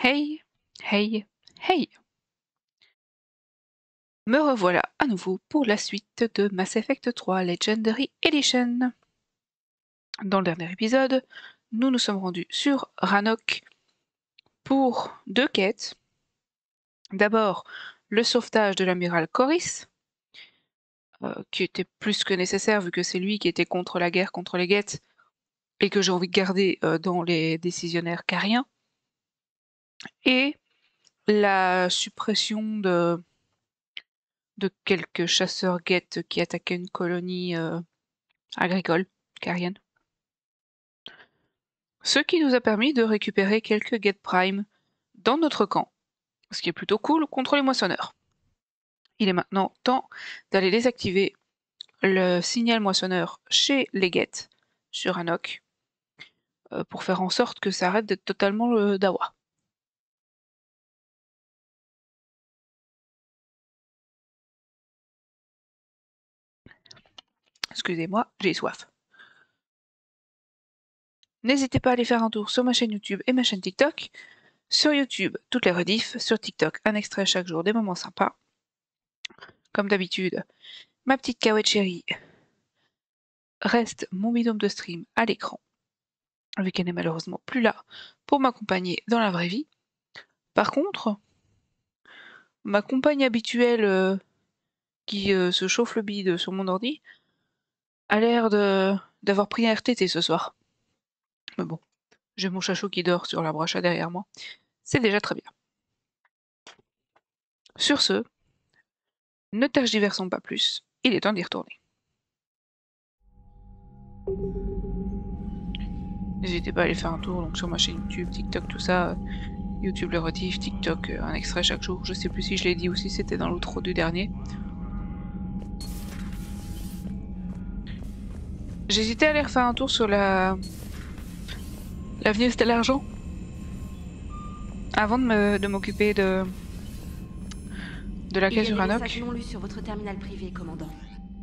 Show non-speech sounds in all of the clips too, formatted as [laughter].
Hey, hey, hey Me revoilà à nouveau pour la suite de Mass Effect 3 Legendary Edition. Dans le dernier épisode, nous nous sommes rendus sur Ranok pour deux quêtes. D'abord, le sauvetage de l'amiral Coris, euh, qui était plus que nécessaire vu que c'est lui qui était contre la guerre contre les guettes et que j'ai envie de garder euh, dans les décisionnaires cariens et la suppression de, quelques chasseurs guettes qui attaquaient une colonie euh, agricole carienne. Ce qui nous a permis de récupérer quelques Get Prime dans notre camp, ce qui est plutôt cool contre les moissonneurs. Il est maintenant temps d'aller désactiver le signal moissonneur chez les Get sur Anok euh, pour faire en sorte que ça arrête d'être totalement le dawa. Excusez-moi, j'ai soif. N'hésitez pas à aller faire un tour sur ma chaîne YouTube et ma chaîne TikTok. Sur YouTube, toutes les rediffs. Sur TikTok, un extrait chaque jour, des moments sympas. Comme d'habitude, ma petite Kawaii chérie reste mon bidôme de stream à l'écran, vu qu'elle n'est malheureusement plus là pour m'accompagner dans la vraie vie. Par contre, ma compagne habituelle euh, qui euh, se chauffe le bide sur mon ordi a l'air d'avoir pris un RTT ce soir. Mais bon, j'ai mon chachot qui dort sur l'arbre à derrière moi. C'est déjà très bien. Sur ce, ne tergiversons pas plus, il est temps d'y retourner. N'hésitez pas à aller faire un tour sur ma chaîne YouTube, TikTok, tout ça. YouTube le retif, TikTok, un extrait chaque jour. Je sais plus si je l'ai dit ou si c'était dans l'outro du dernier. J'hésitais à aller refaire un tour sur la l'avenue Stella Argent avant de m'occuper de de la caisse Uranok. sur votre terminal privé, commandant.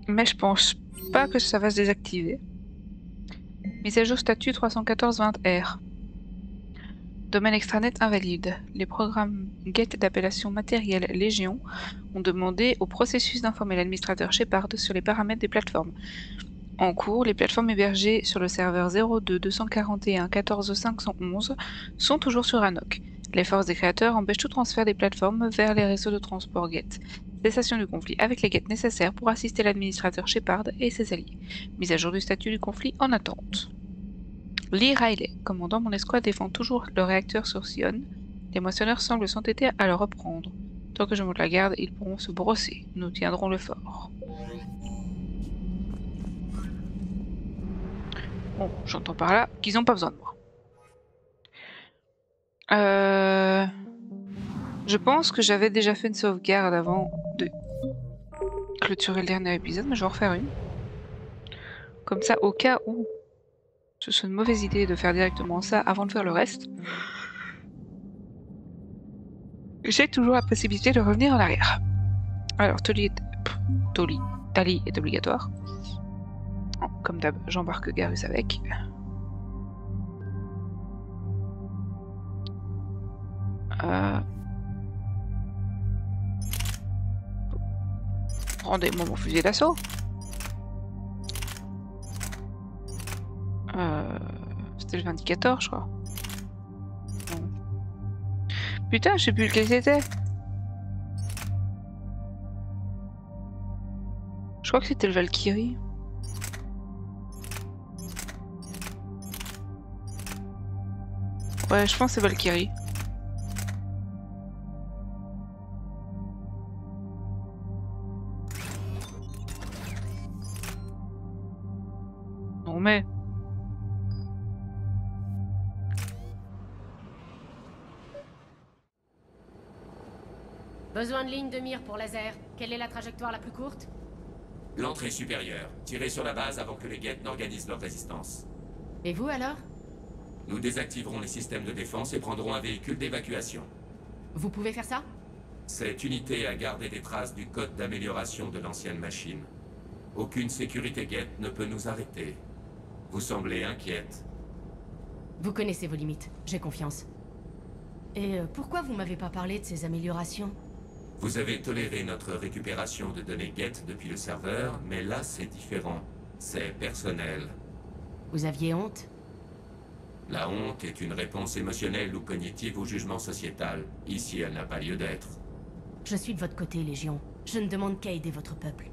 Mais je pense pas que ça va se désactiver. Mise à jour statut 314-20R. Domaine extranet invalide. Les programmes GET d'appellation matérielle Légion ont demandé au processus d'informer l'administrateur Shepard sur les paramètres des plateformes. En cours, les plateformes hébergées sur le serveur 02 241 14 511 sont toujours sur Anok. Les forces des créateurs empêchent tout transfert des plateformes vers les réseaux de transport GET. Cessation du conflit avec les GET nécessaires pour assister l'administrateur Shepard et ses alliés. Mise à jour du statut du conflit en attente. Lee Riley, commandant mon escouade, défend toujours le réacteur sur Sion. Les moissonneurs semblent s'entêter à le reprendre. Tant que je monte la garde, ils pourront se brosser. Nous tiendrons le fort. Bon, j'entends par là qu'ils n'ont pas besoin de moi. Euh... Je pense que j'avais déjà fait une sauvegarde avant de clôturer le dernier épisode, mais je vais en refaire une. Comme ça, au cas où ce soit une mauvaise idée de faire directement ça avant de faire le reste, j'ai toujours la possibilité de revenir en arrière. Alors, Toli Toli, Tali est obligatoire. Comme d'hab, j'embarque Garus avec. Euh... Rendez-moi mon fusil d'assaut. Euh... C'était le 24, je crois. Putain, je sais plus lequel c'était. Je crois que c'était le Valkyrie. Ouais, je pense que c'est Valkyrie. Non mais... Besoin de ligne de mire pour laser. Quelle est la trajectoire la plus courte? L'entrée supérieure. Tirez sur la base avant que les guettes n'organisent leur résistance. Et vous alors? Nous désactiverons les systèmes de défense et prendrons un véhicule d'évacuation. Vous pouvez faire ça? Cette unité a gardé des traces du code d'amélioration de l'ancienne machine. Aucune sécurité guette ne peut nous arrêter. Vous semblez inquiète. Vous connaissez vos limites, j'ai confiance. Et euh, pourquoi vous m'avez pas parlé de ces améliorations? Vous avez toléré notre récupération de données GET depuis le serveur, mais là c'est différent. C'est personnel. Vous aviez honte? La honte est une réponse émotionnelle ou cognitive au jugement sociétal. Ici, elle n'a pas lieu d'être. Je suis de votre côté, Légion. Je ne demande qu'à aider votre peuple.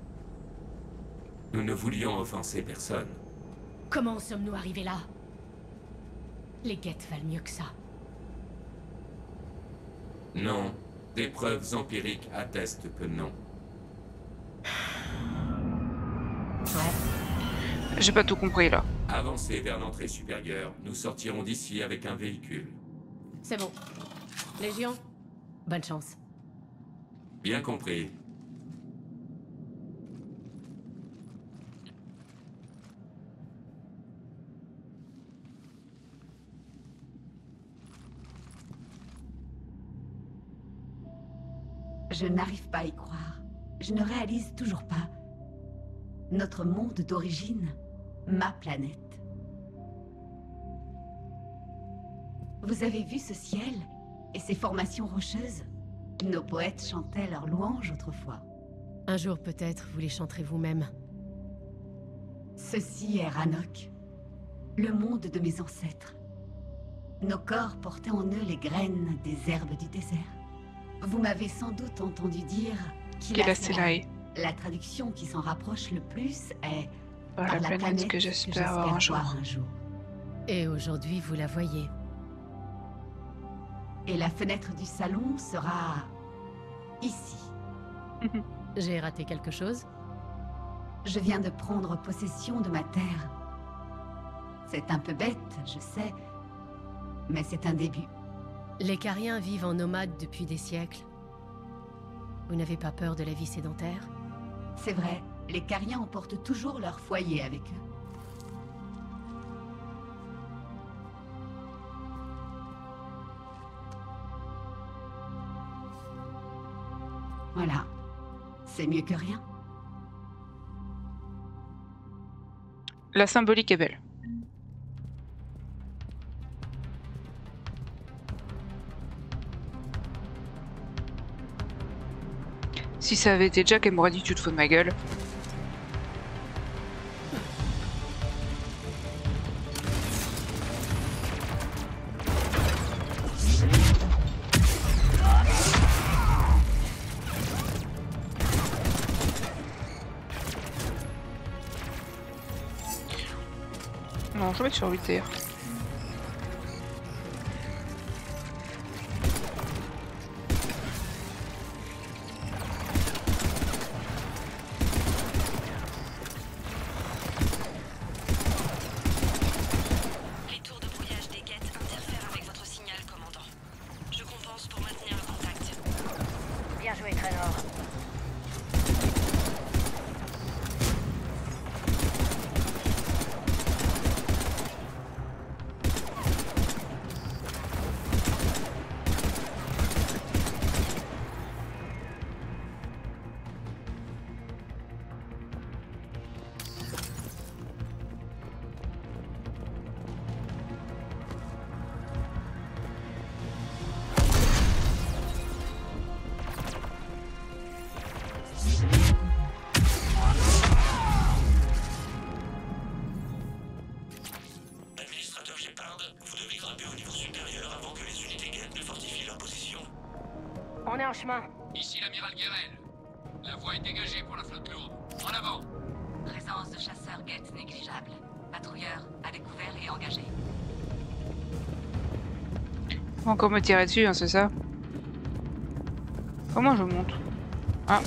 Nous ne voulions offenser personne. Comment sommes-nous arrivés là? Les guettes valent mieux que ça. Non. Des preuves empiriques attestent que non. Ouais. J'ai pas tout compris là. Avancez vers l'entrée supérieure. Nous sortirons d'ici avec un véhicule. C'est bon. Légion, bonne chance. Bien compris. Je n'arrive pas à y croire. Je ne réalise toujours pas. Notre monde d'origine, ma planète. Vous avez vu ce ciel et ces formations rocheuses? Nos poètes chantaient leurs louanges autrefois. Un jour peut-être, vous les chanterez vous-même. Ceci est Ranok, le monde de mes ancêtres. Nos corps portaient en eux les graines des herbes du désert. Vous m'avez sans doute entendu dire qu'il Qu'il a a Selaï. La traduction qui s'en rapproche le plus est Par par la planète que j'espère avoir un jour. voir un jour. Et aujourd'hui, vous la voyez. Et la fenêtre du salon sera ici. [laughs] J'ai raté quelque chose? Je viens de prendre possession de ma terre. C'est un peu bête, je sais, mais c'est un début. Les Cariens vivent en nomade depuis des siècles. Vous n'avez pas peur de la vie sédentaire? C'est vrai, les Cariens emportent toujours leur foyer avec eux. Voilà, c'est mieux que rien. La symbolique est belle. Si ça avait été Jack, elle m'aurait dit tu te fous de ma gueule. Non, je vais Encore me tirer dessus, hein, c'est ça Comment je monte Ah.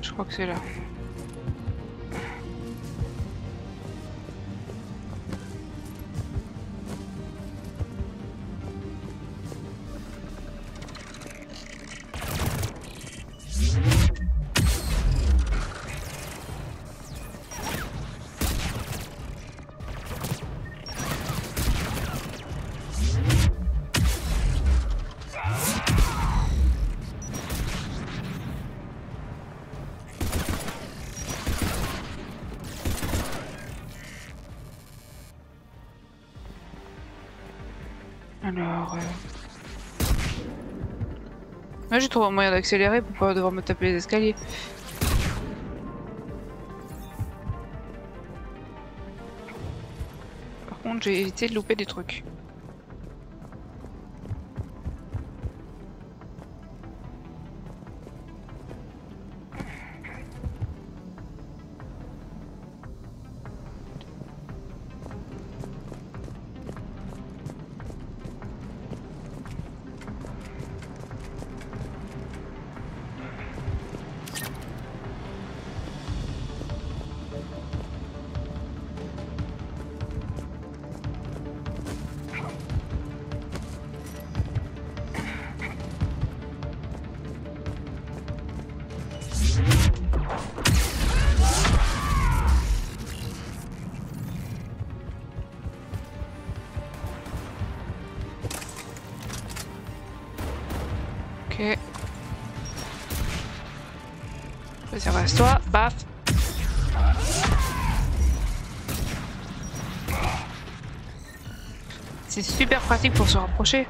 Je crois que c'est là. juste trouver un moyen d'accélérer pour pas devoir me taper les escaliers. Par contre, j'ai évité de louper des trucs. pour se rapprocher.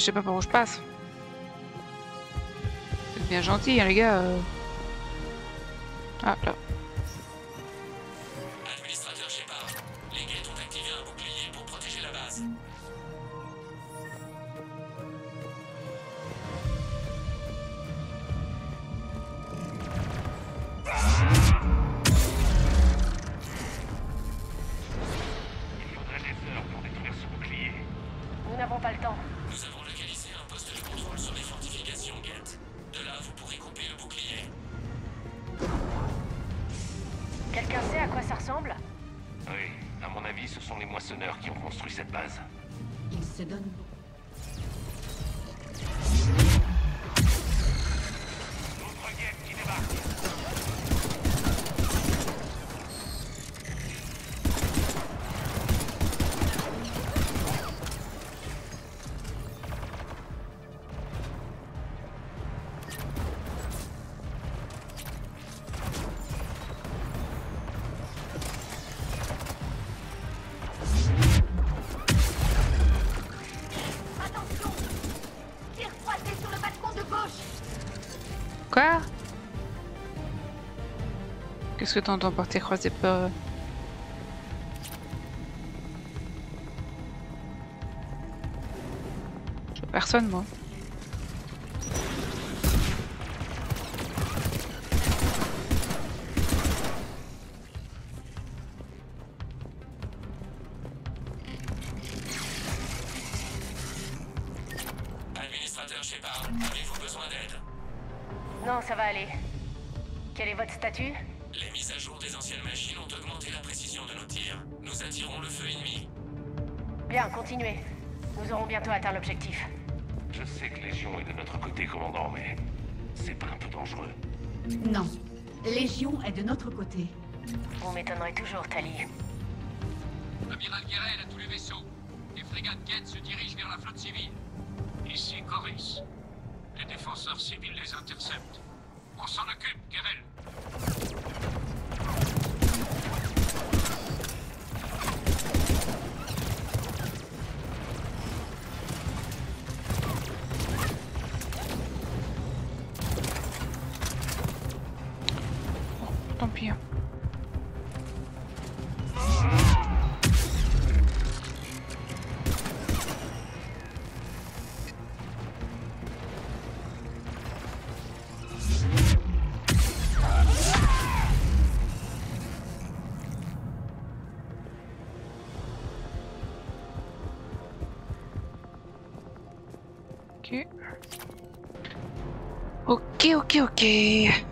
Je sais pas par où je passe. C'est bien gentil, hein, les gars. Euh. Ah, là. Qu'est-ce que t'entends par tes croisées pas euh Je vois personne, moi. Vous m'étonnerez toujours, Tali. Amiral Guerrel à tous les vaisseaux. Les frégates Guette se dirigent vers la flotte civile. Ici Coris. Les défenseurs civils les interceptent. On s'en occupe, Guerrel. okay, okay.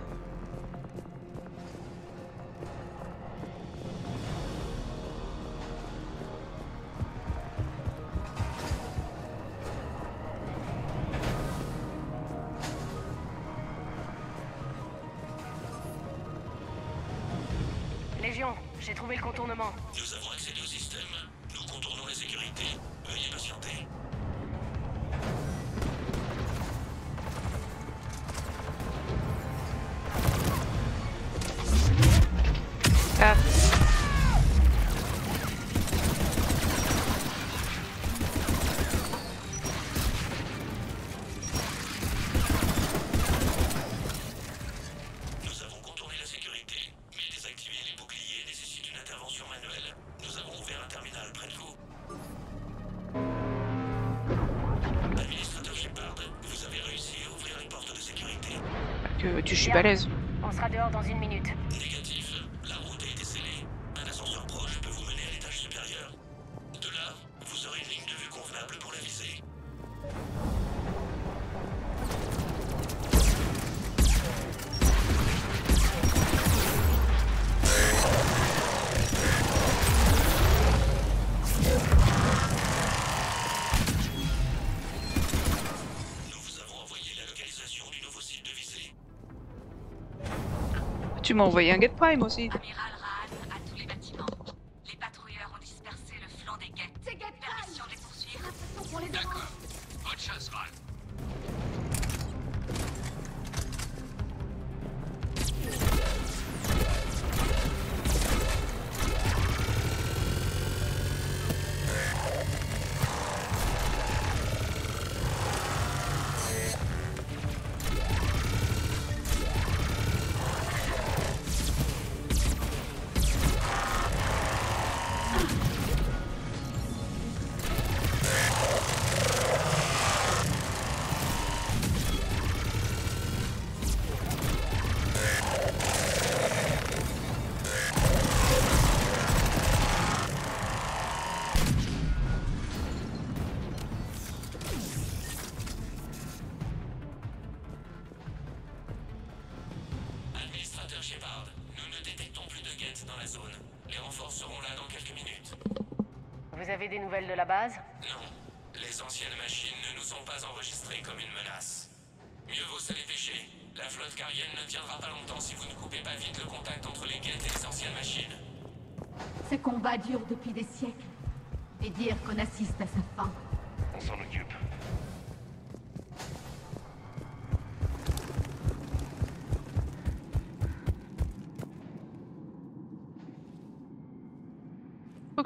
tu m'as envoyé un Get Prime aussi.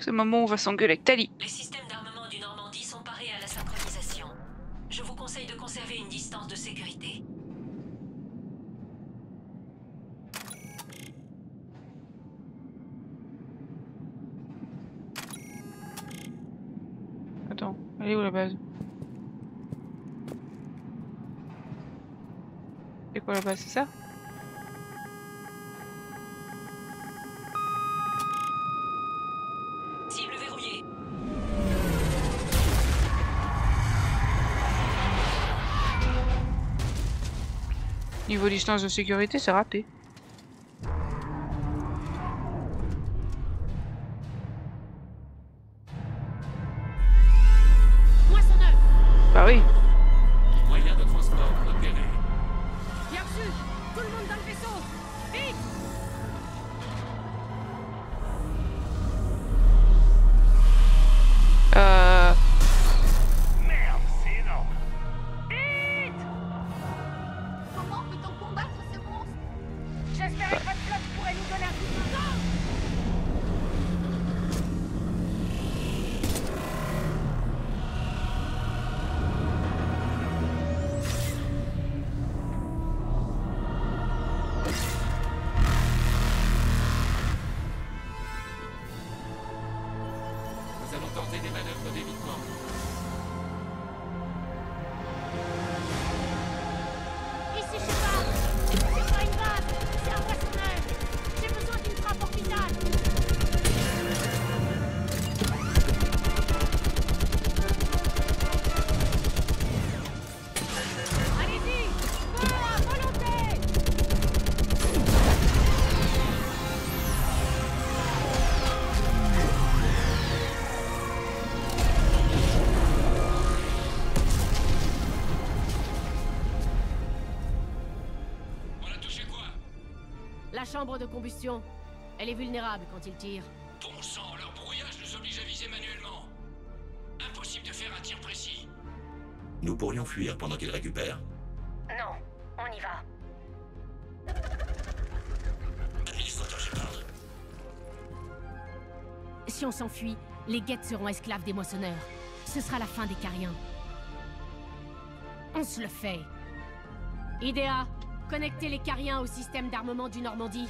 que le moment où on va s'engueuler avec Tali. Les systèmes d'armement du Normandie sont parés à la synchronisation. Je vous conseille de conserver une distance de sécurité. Attends, elle est où la base? C'est quoi la base, c'est ça? Niveau distance de sécurité, c'est raté. chambre de combustion. Elle est vulnérable quand ils tirent. Bon sang, leur brouillage nous oblige à viser manuellement. Impossible de faire un tir précis. Nous pourrions fuir pendant qu'ils récupèrent Non, on y va. Si on s'enfuit, les guettes seront esclaves des moissonneurs. Ce sera la fin des cariens. On se le fait. Idéa, connectez les Cariens au système d'armement du Normandie.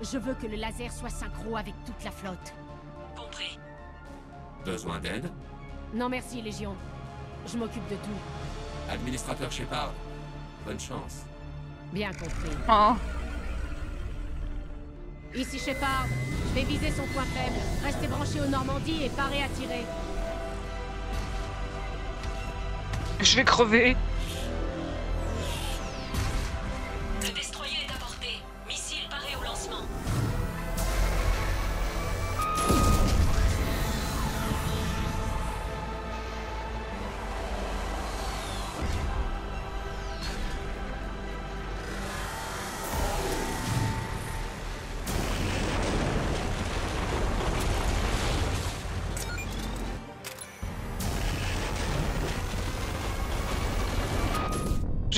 Je veux que le laser soit synchro avec toute la flotte. Compris. Besoin d'aide? Non merci, Légion. Je m'occupe de tout. Administrateur Shepard. Bonne chance. Bien compris. Oh, Ici Shepard, je vais viser son point faible. Restez branchés au Normandie et parez à tirer. je vais crever.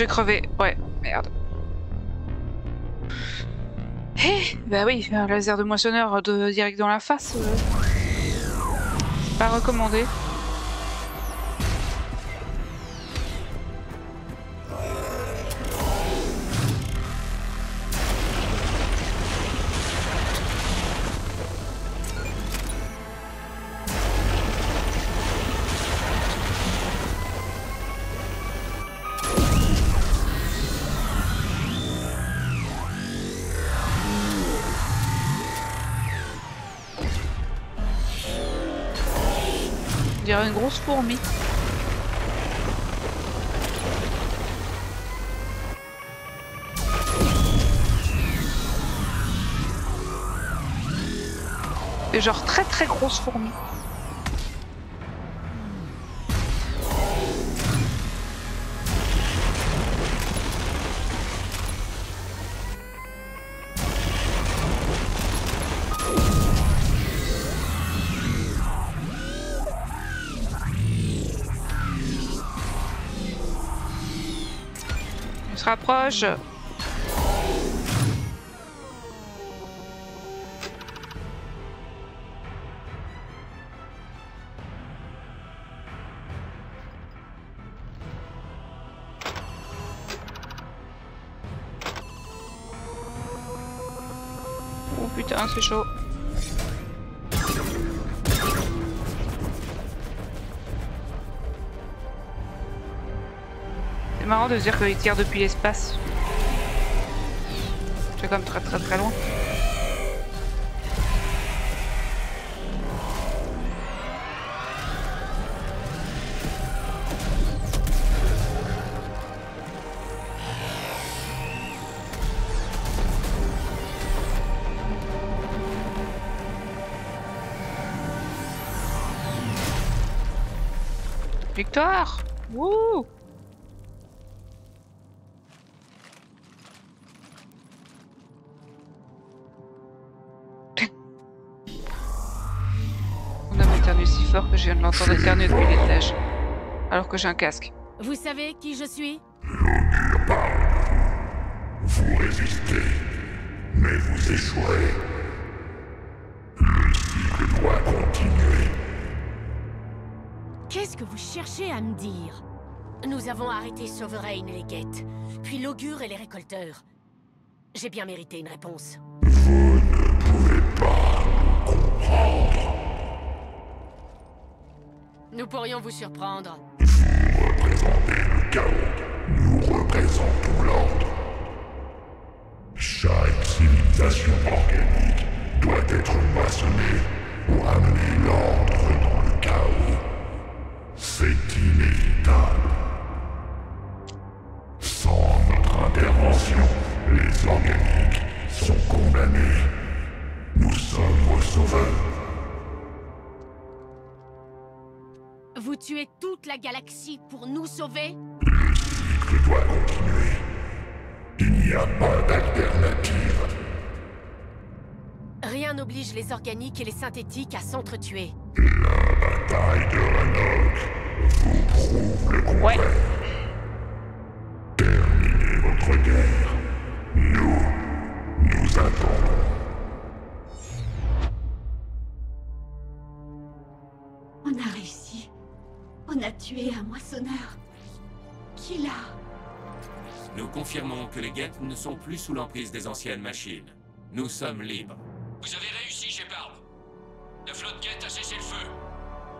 Vais crever. Ouais, merde. Eh, bah oui, un laser de moissonneur de direct dans la face. euh, Pas recommandé. Grosse. Et genre très très grosse fourmi. Oh putain, c'est chaud. De se dire qu'il tire depuis l'espace. C'est comme très très très loin. Victoire Wouh l'entendre éternuer depuis l'étage. Alors que j'ai un casque. Vous savez qui je suis? Vous résistez, mais vous échouerez. Le cycle doit continuer. Qu'est-ce que vous cherchez à me dire? Nous avons arrêté Sovereign et les guettes, puis l'augure et les récolteurs. J'ai bien mérité une réponse. Nous pourrions vous surprendre. Représentez le chaos. Nous représentons l'ordre. Chaque civilisation organique doit être maçonnée pour amener l'ordre dans le chaos. C'est inévitable. Sans notre intervention, les organiques sont condamnés. Nous sommes vos sauveurs. Vous tuez toute la galaxie pour nous sauver Le cycle doit continuer? Il n'y a pas d'alternative. Rien n'oblige les organiques et les synthétiques à s'entretuer. Bataille de Ranok vous prouve le contraire. Ouais. Terminez votre guerre. Nous, nous attendons. On a tué un moissonneur. Qui l'a Nous confirmons que les Geth ne sont plus sous l'emprise des anciennes machines. Nous sommes libres. Vous avez réussi, Shepard. La flotte Geth a cessé le feu.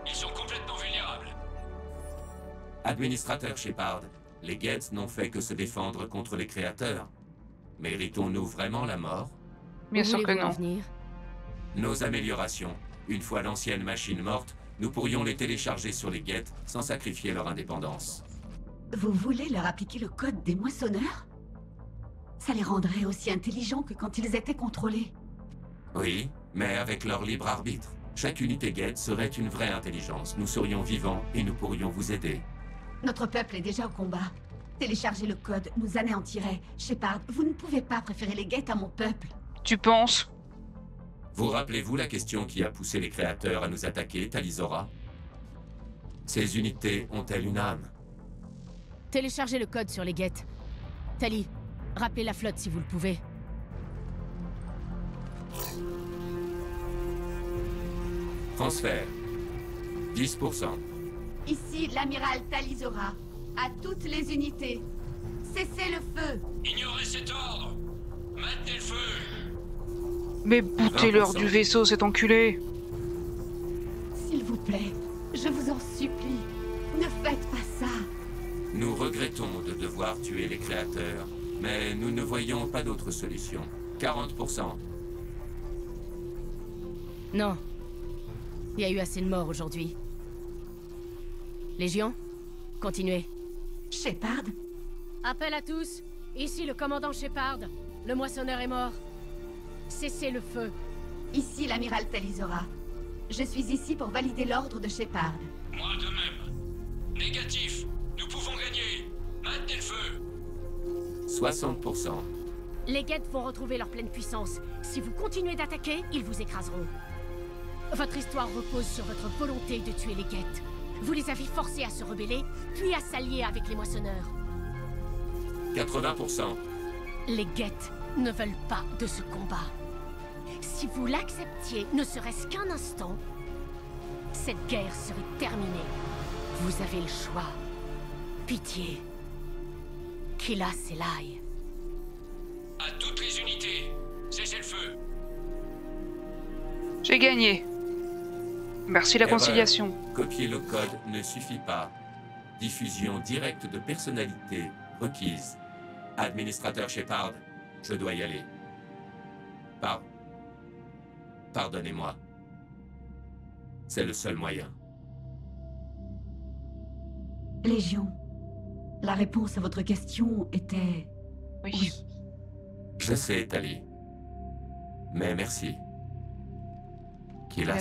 Ils sont complètement vulnérables. Administrateur Shepard, les Geth n'ont fait que se défendre contre les créateurs. Méritons-nous vraiment la mort? Bien sûr que non. venir? Nos améliorations, une fois l'ancienne machine morte, nous pourrions les télécharger sur les Geth sans sacrifier leur indépendance. Vous voulez leur appliquer le code des moissonneurs? Ça les rendrait aussi intelligents que quand ils étaient contrôlés. Oui, mais avec leur libre arbitre. Chaque unité Geth serait une vraie intelligence. Nous serions vivants et nous pourrions vous aider. Notre peuple est déjà au combat. Télécharger le code nous anéantirait. Shepard, vous ne pouvez pas préférer les guettes à mon peuple. Tu penses Vous rappelez-vous la question qui a poussé les créateurs à nous attaquer, Talizora? Ces unités ont-elles une âme? Téléchargez le code sur les guettes. Tali, rappelez la flotte si vous le pouvez. Transfert. 10%. Ici l'amiral Talizora. À toutes les unités. Cessez le feu Ignorez cet ordre. Maintenez le feu. Mais boutez-leur 20%. du vaisseau, cet enculé S'il vous plaît, je vous en supplie. Ne faites pas ça. Nous regrettons de devoir tuer les créateurs, mais nous ne voyons pas d'autre solution. 40%. Non. Il y a eu assez de morts aujourd'hui. Légion Continuez. Shepard, Appel à tous. Ici le commandant Shepard. Le moissonneur est mort. Cessez le feu. ici l'amiral Talizora. Je suis ici pour valider l'ordre de Shepard. Moi de même. Négatif. Nous pouvons gagner. Maintenez le feu. 60%. Les guettes vont retrouver leur pleine puissance. Si vous continuez d'attaquer, ils vous écraseront. Votre histoire repose sur votre volonté de tuer les guettes. Vous les avez forcés à se rebeller, puis à s'allier avec les moissonneurs. 80%. Les guettes ne veulent pas de ce combat. Si vous l'acceptiez, ne serait-ce qu'un instant, cette guerre serait terminée. Vous avez le choix. Pitié. Killa Selai. À toutes les unités. Cessez le feu. J'ai gagné. Merci la Erreur. conciliation. Copier le code ne suffit pas. Diffusion directe de personnalité requise. Administrateur Shepard, je dois y aller. Par... Pardonnez-moi. C'est le seul moyen. Légion, la réponse à votre question était Oui. oui. Je sais, Tali. Mais merci. Qu'il a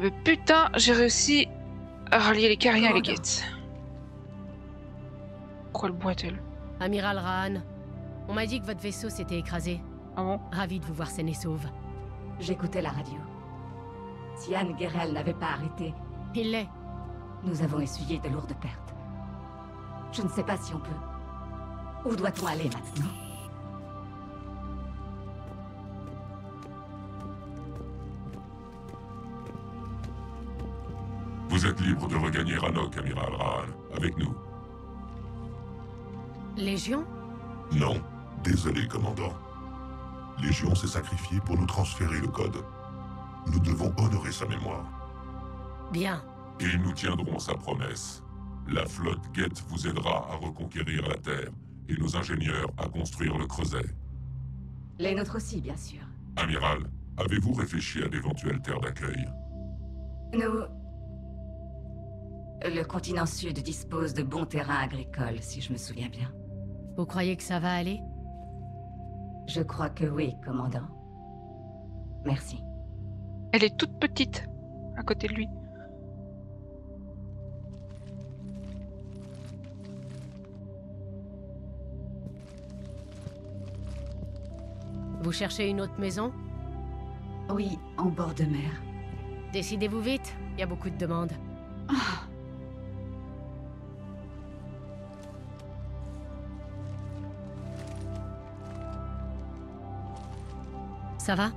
Ben putain, j'ai réussi à rallier les Cariens et les. Gates. Pourquoi le boit-elle Amiral Rahan, on m'a dit que votre vaisseau s'était écrasé. Ah bon Ravi de vous voir saine et sauve. J'écoutais la radio. Si Anne Guerrel n'avait pas arrêté, Il l'est. nous avons essuyé de lourdes pertes. Je ne sais pas si on peut. Où doit-on aller maintenant? Libre de regagner Ranok, amiral Rahan, avec nous. Légion? Non, désolé, commandant. Légion s'est sacrifiée pour nous transférer le code. Nous devons honorer sa mémoire. Bien. Et nous tiendrons sa promesse. La flotte Geth vous aidera à reconquérir la Terre et nos ingénieurs à construire le creuset. Les nôtres aussi, bien sûr. Amiral, avez-vous réfléchi à d'éventuelles terres d'accueil? Nous... Le continent sud dispose de bons terrains agricoles, si je me souviens bien. Vous croyez que ça va aller? Je crois que oui, commandant. Merci. Elle est toute petite à côté de lui. Vous cherchez une autre maison? Oui, en bord de mer. Décidez-vous vite, il y a beaucoup de demandes. Ah, Ça va?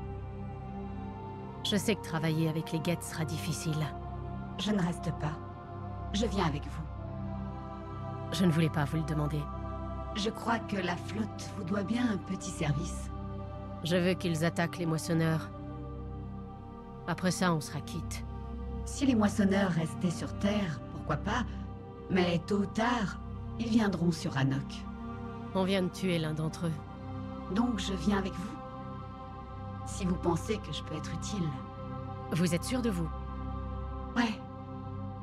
Je sais que travailler avec les guettes sera difficile. je ne reste pas. Je viens avec vous. Je ne voulais pas vous le demander. Je crois que la flotte vous doit bien un petit service. Je veux qu'ils attaquent les moissonneurs. Après ça, on sera quitte. Si les moissonneurs restaient sur Terre, pourquoi pas? Mais tôt ou tard, ils viendront sur Anok. On vient de tuer l'un d'entre eux. Donc je viens avec vous? Si vous pensez que je peux être utile. Vous êtes sûr de vous? Ouais.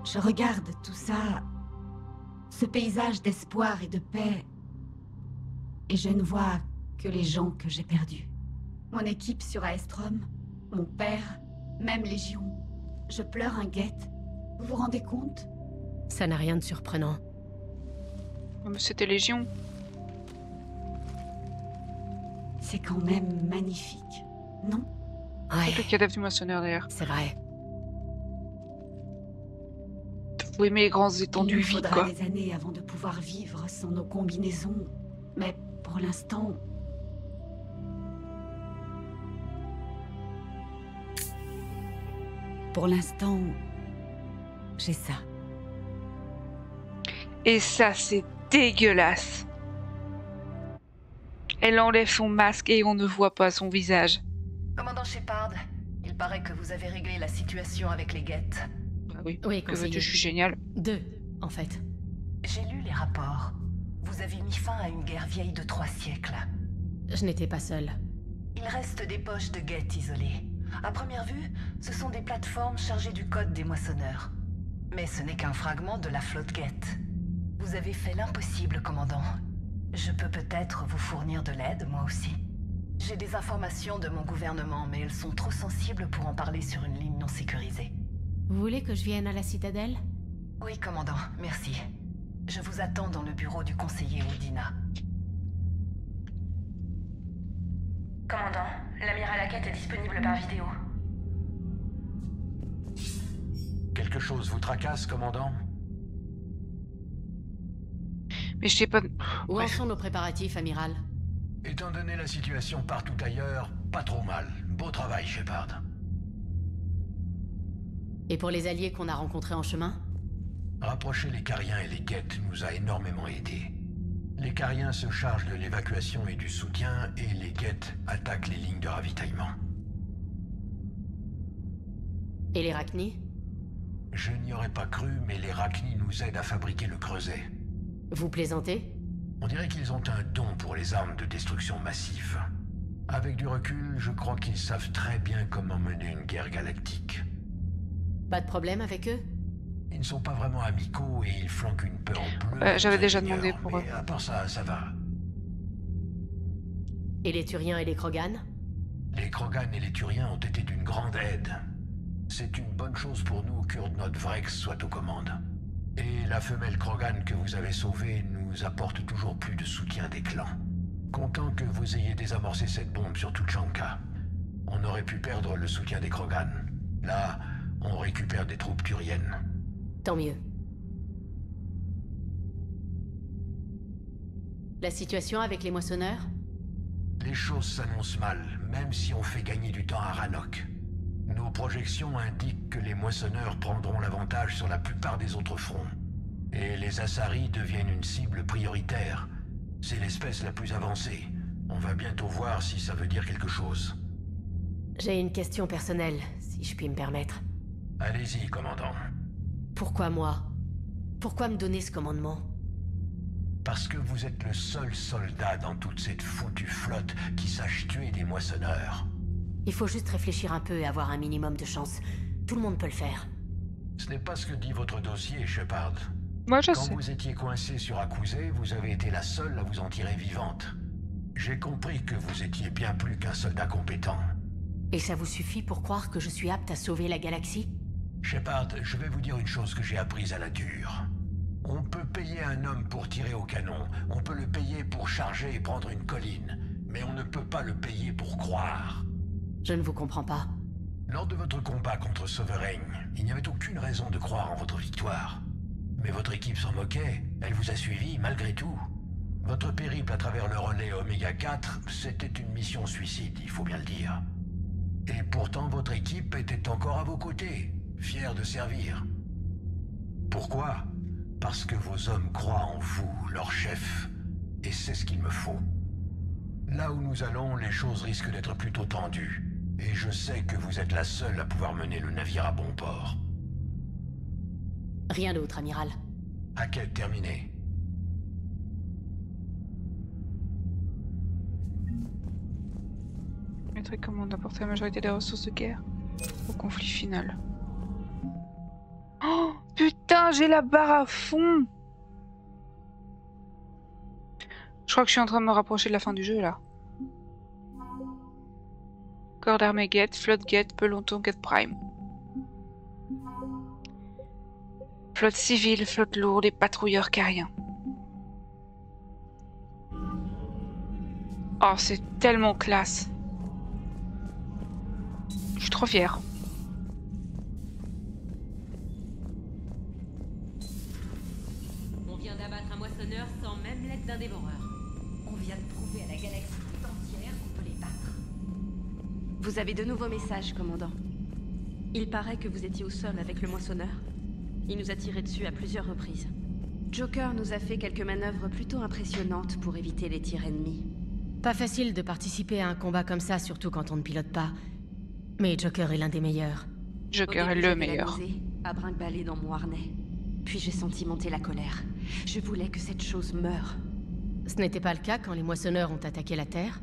Je regarde tout ça. Ce paysage d'espoir et de paix. Et je ne vois que les gens que j'ai perdus. Mon équipe sur Aestrom, mon père, même Légion. Je pleure un guette. Vous vous rendez compte? Ça n'a rien de surprenant. Oh, C'était Légion. C'est quand même magnifique, non Ouais, Le cadavre du moissonneur d'ailleurs. c'est vrai. Aimez les grands étendues Il vides faudra quoi. des années avant de pouvoir vivre sans nos combinaisons. Mais pour l'instant... Pour l'instant... J'ai ça. Et ça, c'est dégueulasse. Elle enlève son masque et on ne voit pas son visage. Commandant Shepard, il paraît que vous avez réglé la situation avec les guettes. Bah oui. Oui, Que veux-tu, je suis génial. Deux, en fait. J'ai lu les rapports. Vous avez mis fin à une guerre vieille de trois siècles. Je n'étais pas seule. Il reste des poches de guettes isolées. À première vue, ce sont des plateformes chargées du code des moissonneurs. Mais ce n'est qu'un fragment de la flotte guette. Vous avez fait l'impossible, commandant. Je peux peut-être vous fournir de l'aide, moi aussi. J'ai des informations de mon gouvernement, mais elles sont trop sensibles pour en parler sur une ligne non sécurisée. Vous voulez que je vienne à la citadelle? Oui, commandant, merci. Je vous attends dans le bureau du conseiller Oudina. Commandant, l'amiral Hackett est disponible par vidéo. Quelque chose vous tracasse, commandant? Mais je sais pas. Où en sont nos préparatifs, amiral? Étant donné la situation partout ailleurs, pas trop mal. Beau travail, Shepard. Et pour les alliés qu'on a rencontrés en chemin? Rapprocher les Cariens et les Guettes nous a énormément aidés. Les Cariens se chargent de l'évacuation et du soutien, et les Guettes attaquent les lignes de ravitaillement. Et les Rachni Je n'y aurais pas cru, mais les Rachni nous aident à fabriquer le creuset. Vous plaisantez? On dirait qu'ils ont un don pour les armes de destruction massive. Avec du recul, je crois qu'ils savent très bien comment mener une guerre galactique. Pas de problème avec eux? Ils ne sont pas vraiment amicaux et ils flanquent une peur bleue. Ouais, j'avais déjà demandé pour mais À part ça, ça va. Et les Turiens et les Krogan? Les Krogan et les Turiens ont été d'une grande aide. C'est une bonne chose pour nous qu'Urdnot Vrex soit aux commandes. Et la femelle Krogan que vous avez sauvée nous apporte toujours plus de soutien des clans. Content que vous ayez désamorcé cette bombe sur Tuchanka. On aurait pu perdre le soutien des Krogan. Là, on récupère des troupes turiennes. Tant mieux. La situation avec les moissonneurs? Les choses s'annoncent mal, même si on fait gagner du temps à Ranok. Nos projections indiquent que les moissonneurs prendront l'avantage sur la plupart des autres fronts. Et les Assaris deviennent une cible prioritaire. C'est l'espèce la plus avancée. On va bientôt voir si ça veut dire quelque chose. J'ai une question personnelle, si je puis me permettre. Allez-y, commandant. Pourquoi moi? Pourquoi me donner ce commandement? Parce que vous êtes le seul soldat dans toute cette foutue flotte qui sache tuer des moissonneurs. Il faut juste réfléchir un peu et avoir un minimum de chance. Tout le monde peut le faire. Ce n'est pas ce que dit votre dossier, Shepard. Moi, je Quand sais. vous étiez coincé sur Akuzé, vous avez été la seule à vous en tirer vivante. J'ai compris que vous étiez bien plus qu'un soldat compétent. Et ça vous suffit pour croire que je suis apte à sauver la galaxie? Shepard, je vais vous dire une chose que j'ai apprise à la dure. On peut payer un homme pour tirer au canon, on peut le payer pour charger et prendre une colline, mais on ne peut pas le payer pour croire. Je ne vous comprends pas. Lors de votre combat contre Sovereign, il n'y avait aucune raison de croire en votre victoire. Mais votre équipe s'en moquait, elle vous a suivi malgré tout. Votre périple à travers le relais Oméga 4, c'était une mission suicide, il faut bien le dire. Et pourtant votre équipe était encore à vos côtés, fière de servir. Pourquoi? Parce que vos hommes croient en vous, leur chef, et c'est ce qu'il me faut. Là où nous allons, les choses risquent d'être plutôt tendues. Et je sais que vous êtes la seule à pouvoir mener le navire à bon port. Rien d'autre, amiral. Enquête terminée. Le commande d'apporter la majorité des ressources de guerre au conflit final. Oh putain, j'ai la barre à fond Je crois que je suis en train de me rapprocher de la fin du jeu là. Corps d'armée Get, flotte Get, peloton Get Prime. Flotte civile, flotte lourde et patrouilleurs cariens. Oh, c'est tellement classe. Je suis trop fière. On vient d'abattre un moissonneur sans même l'aide d'un dévoreur. On vient de prouver à la galaxie tout entière qu'on peut les battre. Vous avez de nouveaux messages, commandant. Il paraît que vous étiez au sol avec le moissonneur. Il nous a tiré dessus à plusieurs reprises. Joker nous a fait quelques manœuvres plutôt impressionnantes pour éviter les tirs ennemis. Pas facile de participer à un combat comme ça, surtout quand on ne pilote pas. Mais Joker est l'un des meilleurs. Joker est le meilleur. à brinque-baller dans mon harnais. Puis j'ai senti monter la colère. Je voulais que cette chose meure. Ce n'était pas le cas quand les moissonneurs ont attaqué la Terre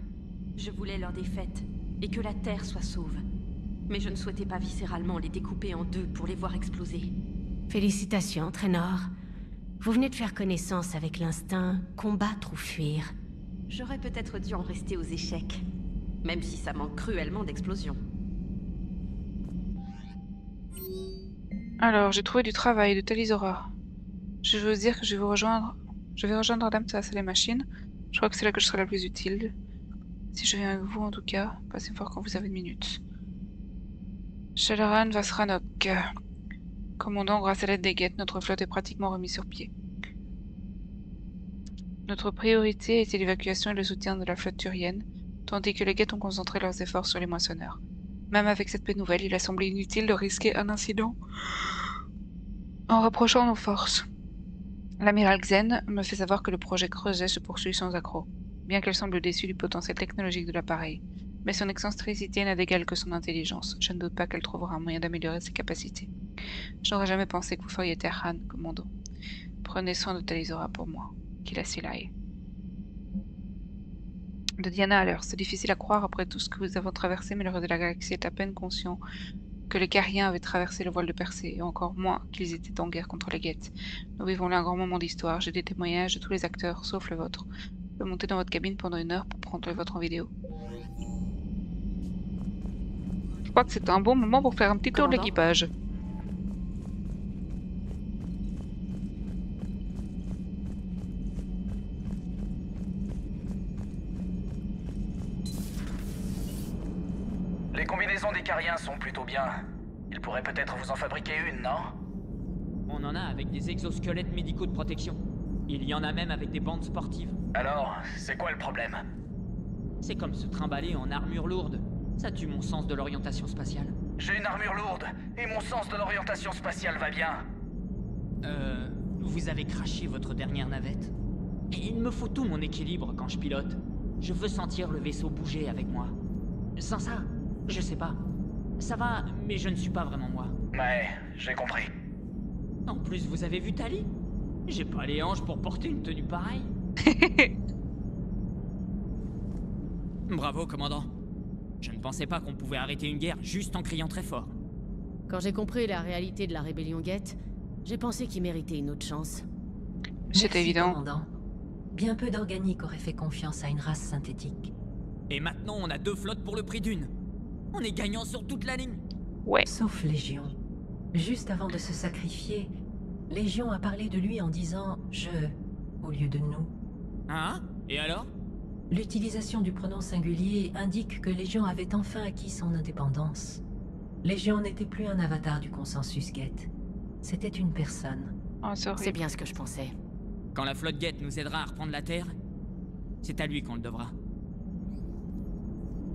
Je voulais leur défaite et que la Terre soit sauve. Mais je ne souhaitais pas viscéralement les découper en deux pour les voir exploser. Félicitations, Traynor. Vous venez de faire connaissance avec l'instinct combattre ou fuir. J'aurais peut-être dû en rester aux échecs. Même si ça manque cruellement d'explosion. Alors, j'ai trouvé du travail de Talisora. Je veux vous dire que je vais vous rejoindre. Je vais rejoindre Adam à les machines. Je crois que c'est là que je serai la plus utile. Si je viens avec vous, en tout cas, passez me voir quand vous avez une minute. Shadowrun Vasranok. Commandant, grâce à l'aide des guettes, notre flotte est pratiquement remise sur pied. Notre priorité était l'évacuation et le soutien de la flotte turienne, tandis que les guettes ont concentré leurs efforts sur les moissonneurs. Même avec cette paix nouvelle, il a semblé inutile de risquer un incident en rapprochant nos forces. L'amiral Xen me fait savoir que le projet Creuset se poursuit sans accroc, bien qu'elle semble déçue du potentiel technologique de l'appareil. Mais son excentricité n'a d'égal que son intelligence. Je ne doute pas qu'elle trouvera un moyen d'améliorer ses capacités. Je n'aurais jamais pensé que vous feriez Terran, commando. Prenez soin de Talisora pour moi. Qu'il a aille. De Diana à l'heure, c'est difficile à croire après tout ce que nous avons traversé, mais le reste de la galaxie est à peine conscient que les Cariens avaient traversé le voile de Percée, et encore moins qu'ils étaient en guerre contre les Guettes. Nous vivons là un grand moment d'histoire, j'ai des témoignages de tous les acteurs, sauf le vôtre. Je peux monter dans votre cabine pendant une heure pour prendre le vôtre en vidéo. Je crois que c'est un bon moment pour faire un petit tour de l'équipage. Les combinaisons des cariens sont plutôt bien. Il pourrait peut-être vous en fabriquer une, non? On en a avec des exosquelettes médicaux de protection. Il y en a même avec des bandes sportives. Alors, c'est quoi le problème? C'est comme se trimballer en armure lourde. Ça tue mon sens de l'orientation spatiale. J'ai une armure lourde, et mon sens de l'orientation spatiale va bien. Euh... Vous avez craché votre dernière navette. Et il me faut tout mon équilibre quand je pilote. Je veux sentir le vaisseau bouger avec moi. Sans ça, je sais pas. Ça va, mais je ne suis pas vraiment moi. Ouais, j'ai compris. En plus, vous avez vu Tali? J'ai pas les hanches pour porter une tenue pareille. [laughs] Bravo, commandant. Je ne pensais pas qu'on pouvait arrêter une guerre juste en criant très fort. Quand j'ai compris la réalité de la rébellion Geth, j'ai pensé qu'il méritait une autre chance. C'est évident. commandant. Bien peu d'organiques auraient fait confiance à une race synthétique. Et maintenant, on a deux flottes pour le prix d'une. On est gagnant sur toute la ligne. Ouais. Sauf Légion. Juste avant de se sacrifier, Légion a parlé de lui en disant je au lieu de nous. Hein? Et alors? L'utilisation du pronom singulier indique que Légion avait enfin acquis son indépendance. Légion n'était plus un avatar du consensus Geth. C'était une personne. Oh, c'est bien ce que je pensais. Quand la flotte Geth nous aidera à reprendre la Terre, c'est à lui qu'on le devra.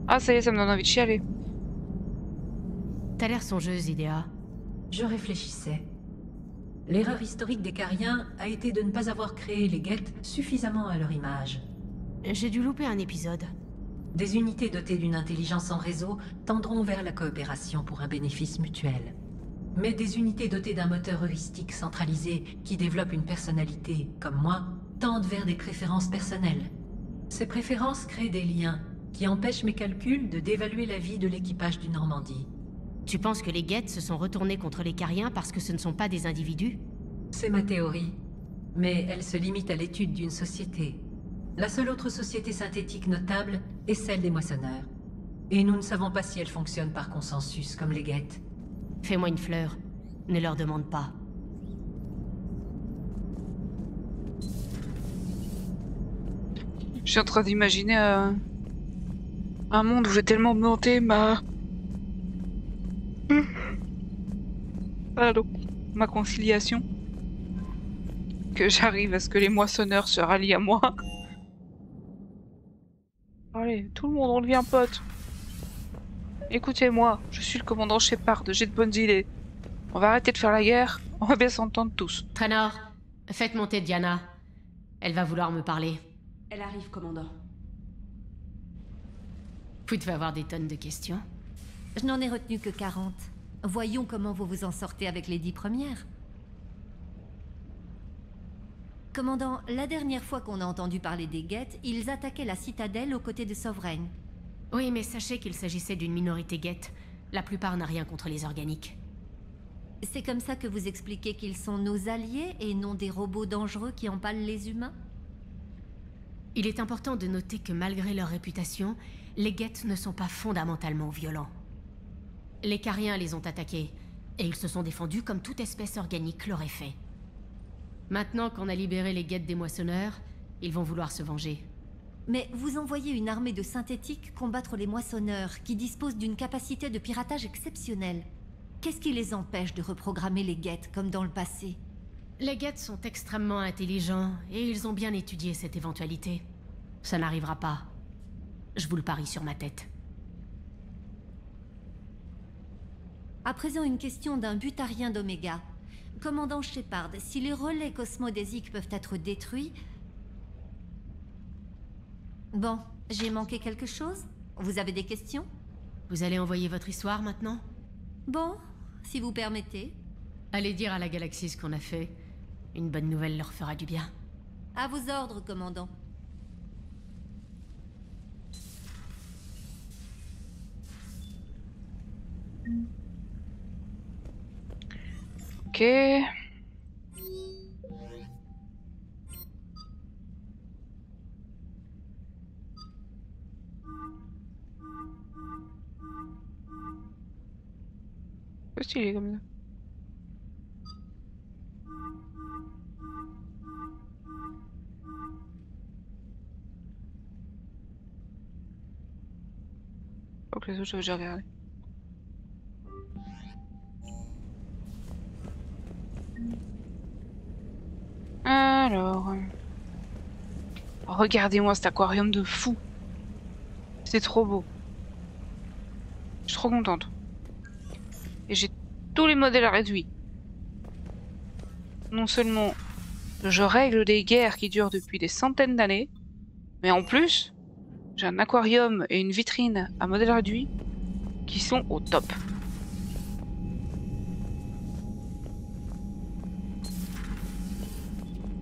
Ah, ça y est, ça me donne envie de chialer. T'as l'air songeuse, Idéa. Je réfléchissais. L'erreur historique des Cariens a été de ne pas avoir créé les Geth suffisamment à leur image. J'ai dû louper un épisode. Des unités dotées d'une intelligence en réseau tendront vers la coopération pour un bénéfice mutuel. Mais des unités dotées d'un moteur heuristique centralisé qui développe une personnalité, comme moi, tendent vers des préférences personnelles. Ces préférences créent des liens qui empêchent mes calculs de dévaluer la vie de l'équipage du Normandie. Tu penses que les Geth se sont retournés contre les Cariens parce que ce ne sont pas des individus? C'est ma théorie. Mais elle se limite à l'étude d'une société. La seule autre société synthétique notable est celle des moissonneurs. Et nous ne savons pas si elle fonctionne par consensus comme les guettes. Fais-moi une fleur. Ne leur demande pas. Je suis en train d'imaginer euh, un monde où j'ai tellement monté ma. [laughs] Allô Ma conciliation. Que j'arrive à ce que les moissonneurs se rallient à moi. Allez, tout le monde, on devient pote. Écoutez-moi, je suis le commandant Shepard, j'ai de bonnes idées. On va arrêter de faire la guerre, on va bien s'entendre tous. Traynor, faites monter Diana. Elle va vouloir me parler. Elle arrive, commandant. Vous devez avoir des tonnes de questions? Je n'en ai retenu que 40. Voyons comment vous vous en sortez avec les dix premières. Commandant, la dernière fois qu'on a entendu parler des Geth, ils attaquaient la citadelle aux côtés de Sovereign. Oui, mais sachez qu'il s'agissait d'une minorité Geth. La plupart n'a rien contre les organiques. C'est comme ça que vous expliquez qu'ils sont nos alliés et non des robots dangereux qui empalent les humains? Il est important de noter que malgré leur réputation, les Geth ne sont pas fondamentalement violents. Les Cariens les ont attaqués, et ils se sont défendus comme toute espèce organique l'aurait fait. Maintenant qu'on a libéré les Geth des moissonneurs, ils vont vouloir se venger. Mais vous envoyez une armée de synthétiques combattre les moissonneurs, qui disposent d'une capacité de piratage exceptionnelle. Qu'est-ce qui les empêche de reprogrammer les Geth comme dans le passé? Les Geth sont extrêmement intelligents, et ils ont bien étudié cette éventualité. Ça n'arrivera pas. Je vous le parie sur ma tête. À présent, une question d'un butarien d'Oméga. Commandant Shepard, si les relais cosmodésiques peuvent être détruits... Bon, j'ai manqué quelque chose? Vous avez des questions? Vous allez envoyer votre histoire maintenant? Bon, si vous permettez. Allez dire à la galaxie ce qu'on a fait. Une bonne nouvelle leur fera du bien. À vos ordres, commandant. Ok. C'est stylé comme ça. Faut que les autres, j'avais déjà Alors. Regardez-moi cet aquarium de fou. C'est trop beau. Je suis trop contente. Et j'ai tous les modèles réduits. Non seulement je règle des guerres qui durent depuis des centaines d'années, mais en plus, j'ai un aquarium et une vitrine à modèle réduit qui sont au top.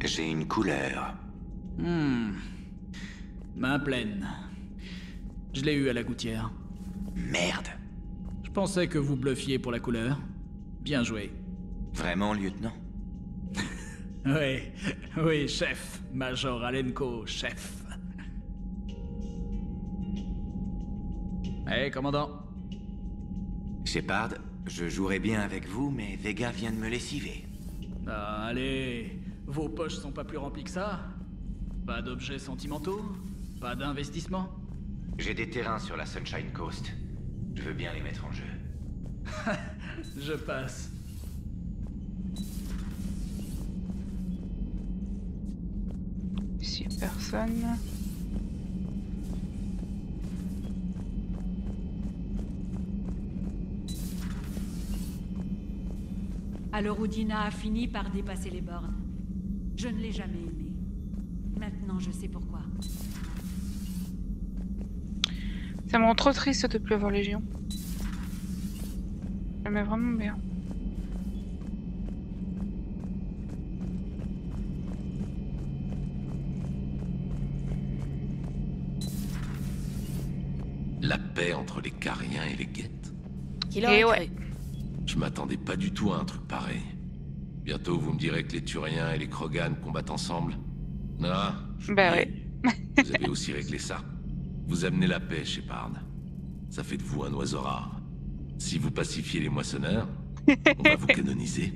J'ai une couleur. Hmm. Main pleine. Je l'ai eu à la gouttière. Merde. Je pensais que vous bluffiez pour la couleur. Bien joué. Vraiment, lieutenant? [laughs] Oui, oui, chef. Major Alenko, chef. Hé, commandant. Shepard, je jouerais bien avec vous, mais Vega vient de me lessiver. Ah, allez, vos poches sont pas plus remplies que ça Pas d'objets sentimentaux Pas d'investissement J'ai des terrains sur la Sunshine Coast. Je veux bien les mettre en jeu. [laughs] Je passe. Ici, personne. Alors Udina a fini par dépasser les bornes. Je ne l'ai jamais aimé. Maintenant, je sais pourquoi. Ça me rend trop triste de plus avoir Légion. J'aimais vraiment bien. La paix entre les Cariens et les Guettes. Qui Et ouais. cru Je m'attendais pas du tout à un truc pareil. Bientôt, vous me direz que les Turiens et les Krogan combattent ensemble. Ah, Bah ouais. vous avez aussi réglé ça. Vous amenez la paix, Shepard. Ça fait de vous un oiseau rare. Si vous pacifiez les moissonneurs, on va vous [laughs] canoniser.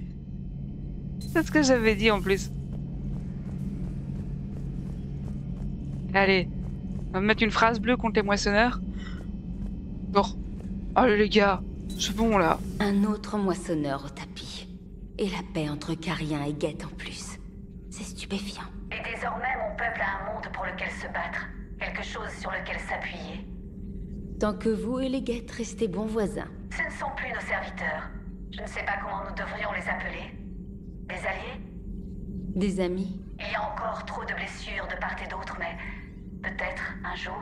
C'est ce que j'avais dit en plus. Allez, on va mettre une phrase bleue contre les moissonneurs. Bon. Allez les gars, c'est bon là. Un autre moissonneur au tapis. Et la paix entre Cariens et Guette en plus. C'est stupéfiant. Et désormais, mon peuple a un monde pour lequel se battre. Quelque chose sur lequel s'appuyer. Tant que vous et les Guettes restez bons voisins. Ce ne sont plus nos serviteurs. Je ne sais pas comment nous devrions les appeler. Des alliés? Des amis. Il y a encore trop de blessures de part et d'autre, mais peut-être un jour.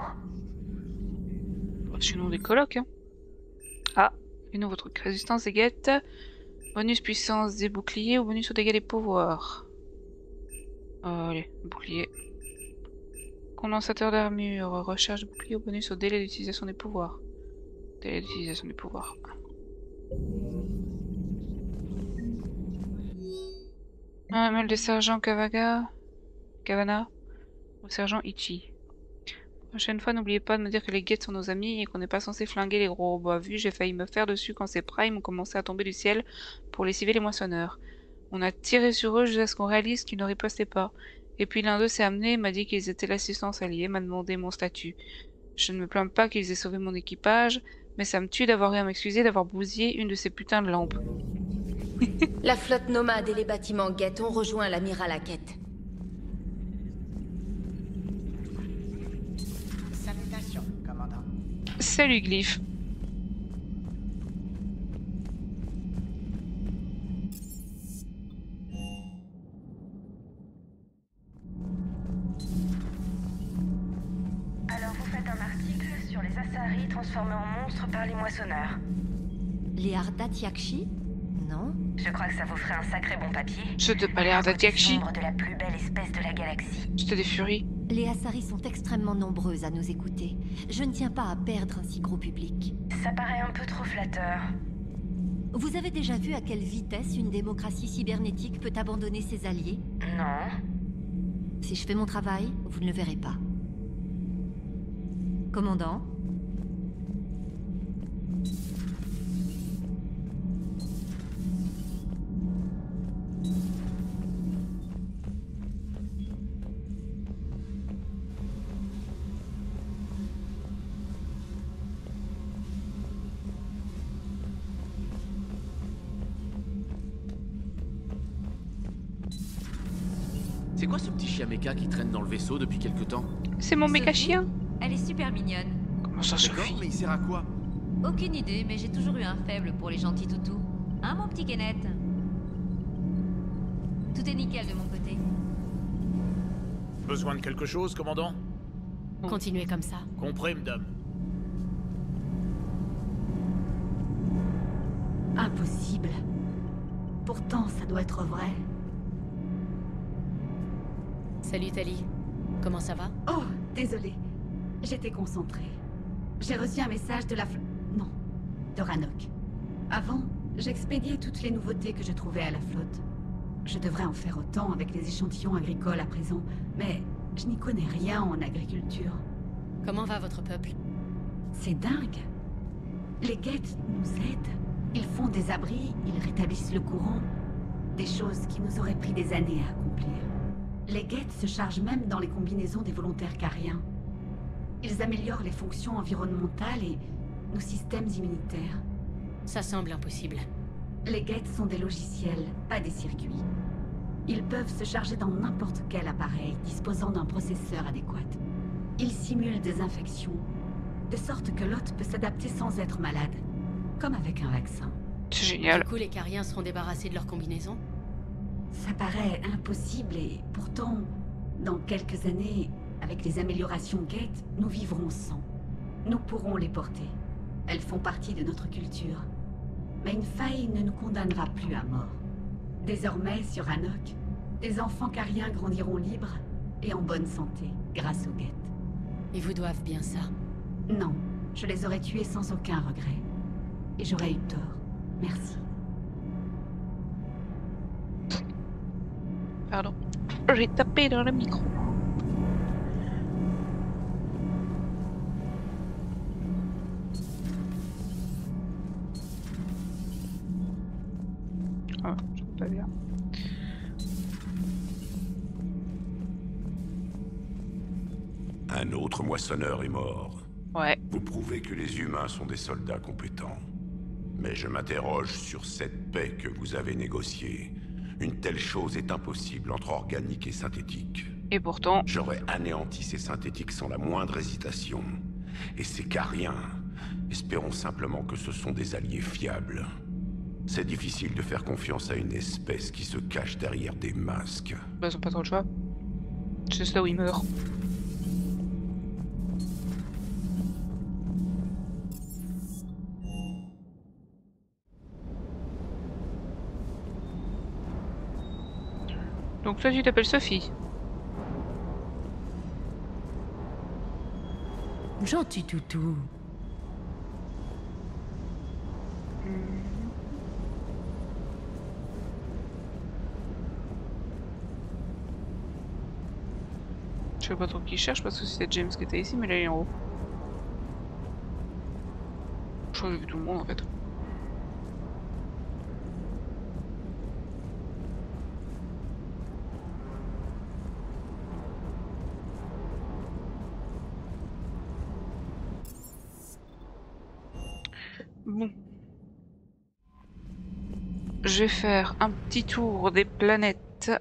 Sinon des colocs. Hein. Ah, les nouveaux trucs. Résistance des guettes. Bonus puissance des boucliers ou bonus au dégâts des pouvoirs. Allez, bouclier. Condensateur d'armure. Recharge bouclier ou bonus au délai d'utilisation des pouvoirs. Délai d'utilisation des pouvoirs. Un mail de sergent Kavaga. Kavana. Au sergent Ichi. Prochaine fois, n'oubliez pas de me dire que les guettes sont nos amis et qu'on n'est pas censé flinguer les gros robots à vue. J'ai failli me faire dessus quand ces primes ont commencé à tomber du ciel pour lessiver les moissonneurs. On a tiré sur eux jusqu'à ce qu'on réalise qu'ils ne ripostaient pas. Et puis l'un d'eux s'est amené, m'a dit qu'ils étaient l'assistance alliée, m'a demandé mon statut. Je ne me plains pas qu'ils aient sauvé mon équipage, mais ça me tue d'avoir eu à m'excuser d'avoir bousillé une de ces putains de lampes. [laughs] La flotte nomade et les bâtiments Guette ont rejoint l'amiral à quête. Salutations, commandant. Salut Glyph. Alors vous faites un article sur les Asari transformés en monstres par les moissonneurs. Les Ardat Yakshi Non Je crois que ça vous ferait un sacré bon papier. Je te pas l'air de la plus belle espèce de la galaxie. Je te des furies. Les Asari sont extrêmement nombreuses à nous écouter. Je ne tiens pas à perdre un si gros public. Ça paraît un peu trop flatteur. Vous avez déjà vu à quelle vitesse une démocratie cybernétique peut abandonner ses alliés Non. Si je fais mon travail, vous ne le verrez pas. Commandant chien méca qui traîne dans le vaisseau depuis quelque temps C'est mon méca chien. Elle est super mignonne. Comment ça, Sophie mais il sert à quoi? Aucune idée, mais j'ai toujours eu un faible pour les gentils toutous. Hein, mon petit Kenneth? Tout est nickel de mon côté. Besoin de quelque chose, commandant? Continuez comme ça. Compris, madame. Impossible. Pourtant, ça doit être vrai. Salut Tali. Comment ça va? Oh, désolé. J'étais concentrée. J'ai reçu un message de la fl... Non, de Ranok. Avant, j'expédiais toutes les nouveautés que je trouvais à la flotte. Je devrais en faire autant avec les échantillons agricoles à présent, mais je n'y connais rien en agriculture. Comment va votre peuple? C'est dingue. Les guettes nous aident. Ils font des abris, ils rétablissent le courant. Des choses qui nous auraient pris des années à accomplir. Les guettes se chargent même dans les combinaisons des volontaires cariens. Ils améliorent les fonctions environnementales et nos systèmes immunitaires. Ça semble impossible. Les guettes sont des logiciels, pas des circuits. Ils peuvent se charger dans n'importe quel appareil disposant d'un processeur adéquat. Ils simulent des infections, de sorte que l'hôte peut s'adapter sans être malade, comme avec un vaccin. C'est génial. Du coup, les cariens seront débarrassés de leur combinaison? Ça paraît impossible et pourtant, dans quelques années, avec les améliorations Gate, nous vivrons sans. Nous pourrons les porter. Elles font partie de notre culture. Mais une faille ne nous condamnera plus à mort. Désormais, sur Anok, des enfants cariens grandiront libres et en bonne santé, grâce aux guettes. Ils vous doivent bien ça. Non, je les aurais tués sans aucun regret. Et j'aurais eu tort. Merci. Pardon. J'ai tapé dans le micro. Ah, je pas bien. Un autre moissonneur est mort. Ouais. Vous prouvez que les humains sont des soldats compétents. Mais je m'interroge sur cette paix que vous avez négociée. Une telle chose est impossible entre organique et synthétique. Et pourtant... J'aurais anéanti ces synthétiques sans la moindre hésitation. Et ces cariens, espérons simplement que ce sont des alliés fiables. C'est difficile de faire confiance à une espèce qui se cache derrière des masques. Bah, ils ont pas trop le choix. C'est là où ils meurent. Donc toi tu t'appelles Sophie. Gentil toutou. Je sais pas trop qui cherche parce que c'était James qui était ici, mais là il est en haut. Je crois que j'ai vu tout le monde en fait. Je vais faire un petit tour des planètes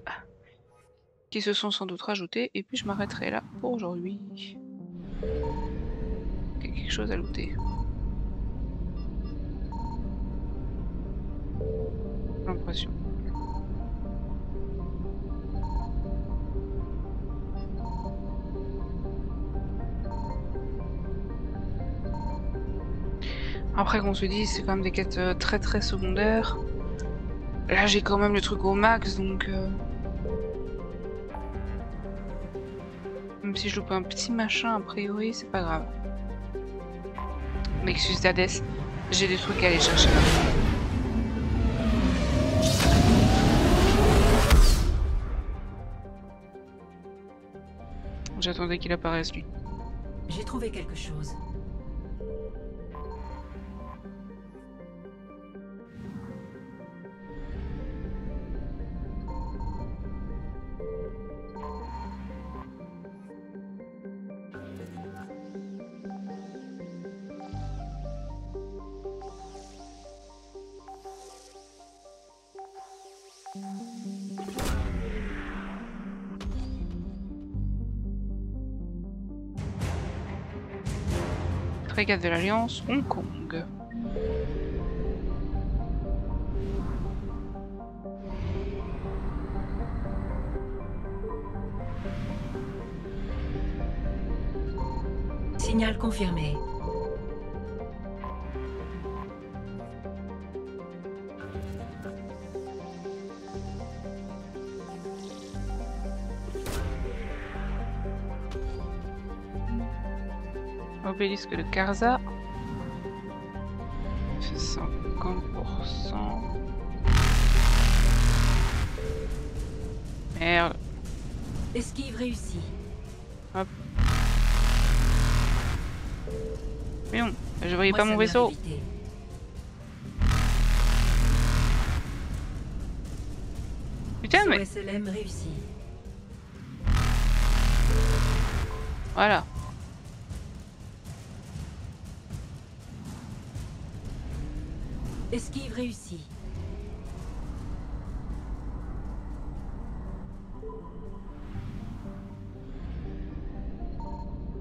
qui se sont sans doute rajoutées et puis je m'arrêterai là pour aujourd'hui. Il y a quelque chose à looter. L'impression. Après qu'on se dise, c'est quand même des quêtes euh, très très secondaires. Là j'ai quand même le truc au max donc... euh, Même si je loupe un petit machin a priori, c'est pas grave. Nexus d'Hadès, j'ai des trucs à aller chercher. J'attendais qu'il apparaisse lui. J'ai trouvé quelque chose. Frégate de l'Alliance, Hong Kong. Signal confirmé. Obélisque de Karza. Fait 50%. Merde. Esquive réussie. Hop. Mais non, je voyais pas mon vaisseau. Putain, mais... SLM réussi. Voilà. Esquive réussie.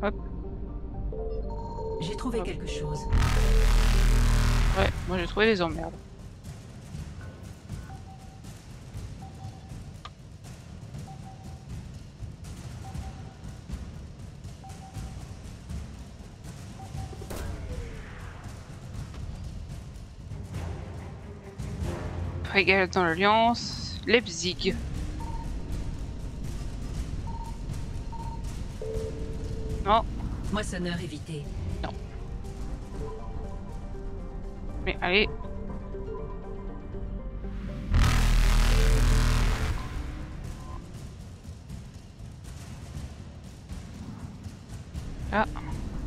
Hop. J'ai trouvé quelque chose. Ouais, moi j'ai trouvé des emmerdes. Dans l'Alliance, Leipzig. Non. Moissonneur évité. Non. Mais allez. Ah.